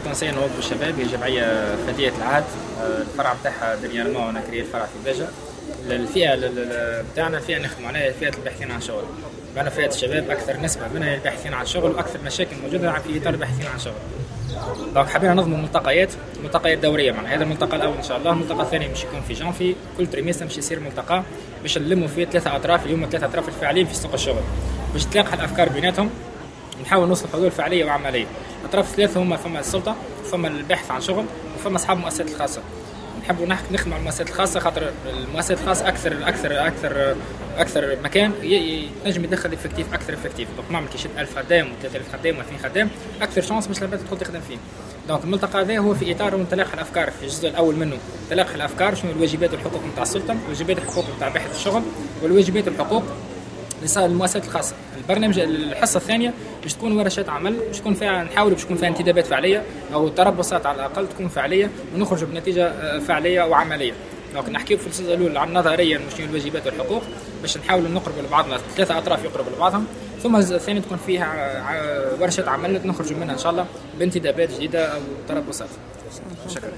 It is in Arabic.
تونسية نواب الشباب هي جمعية حديثة العهد. الفرع نتاعها dernièrement أنا كريت الفرع في باجة الفئة نتاعنا الفئة نخدموا عليها فئة الباحثين عن شغل. معنا فئة الشباب أكثر نسبة منها الباحثين عن شغل وأكثر مشاكل موجودة في إطار الباحثين عن شغل. donc حبينا ننظموا ملتقيات ملتقيات دورية معنا هذا الملتقى الأول إن شاء الله. الملتقى الثاني باش يكون في جانفي. كل trimestre باش يصير ملتقى. باش نلموا فيه ثلاثة أطراف اليوم ثلاثة أطراف الفاعلين في سوق الشغل. باش تلاقى الأفكار بيناتهم. نحاول نوصل حلول فعليه وعمليه الاطراف الثلاثه هما فما السلطة وفما الباحث عن شغل وفما أصحاب المؤسسات الخاصة. نحبوا نحكي نخدم على المؤسسات الخاصة خاطر المؤسسات الخاصة أكثر أكثر أكثر أكثر مكان ينجم يدخل effectif أكثر effectif. donc معمل كي يشد 1000 خدام و3000 خدام و2000 خدام أكثر chance باش العباد تدخل تخدم فيه. donc الملتقى هذا هو في إطار تلاقي الأفكار في الجزء الأول منه. تلاقي الأفكار شنو الواجبات والحقوق نتاع السلطة الواجبات والحقوق نتاع باحث الشغل والواجبات والحقوق للمؤسسات الخاصة. البرنامج الحصة الثانية باش تكون ورشات عمل باش تكون فيها نحاول باش تكون فيها انتدابات فعلية أو تربصات على الأقل تكون فعلية ونخرج بنتيجة فعلية وعملية. دونك نحكيو في الفصل الأول عن نظريا شنو الواجبات والحقوق باش نحاولوا نقربوا لبعضنا ثلاثة أطراف يقربوا لبعضهم. ثم الجزء الثاني تكون فيها ورشة عمل نخرج منها إن شاء الله بانتدابات جديدة أو تربصات. شكرا.